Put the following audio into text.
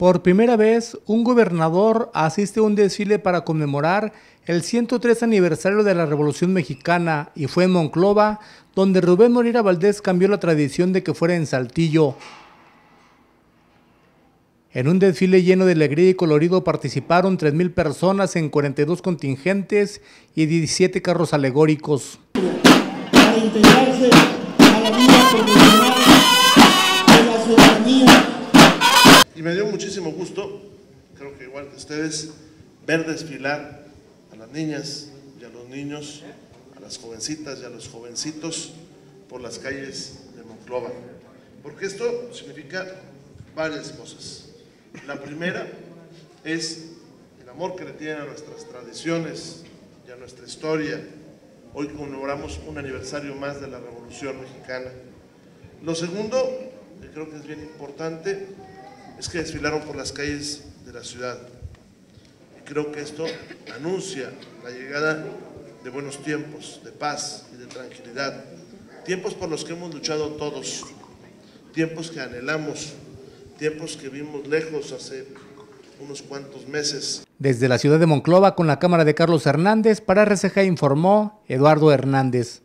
Por primera vez, un gobernador asiste a un desfile para conmemorar el 103 aniversario de la Revolución Mexicana y fue en Monclova, donde Rubén Moreira Valdés cambió la tradición de que fuera en Saltillo. En un desfile lleno de alegría y colorido participaron 3.000 personas en 42 contingentes y 17 carros alegóricos. Para y me dio muchísimo gusto, creo que igual que ustedes, ver desfilar a las niñas y a los niños, a las jovencitas y a los jovencitos por las calles de Monclova. Porque esto significa varias cosas. La primera es el amor que le tienen a nuestras tradiciones y a nuestra historia. Hoy conmemoramos un aniversario más de la Revolución Mexicana. Lo segundo, que creo que es bien importante, es que desfilaron por las calles de la ciudad. Y creo que esto anuncia la llegada de buenos tiempos, de paz y de tranquilidad. Tiempos por los que hemos luchado todos, tiempos que anhelamos, tiempos que vimos lejos hace unos cuantos meses. Desde la ciudad de Monclova, con la cámara de Carlos Hernández, para RCG informó Eduardo Hernández.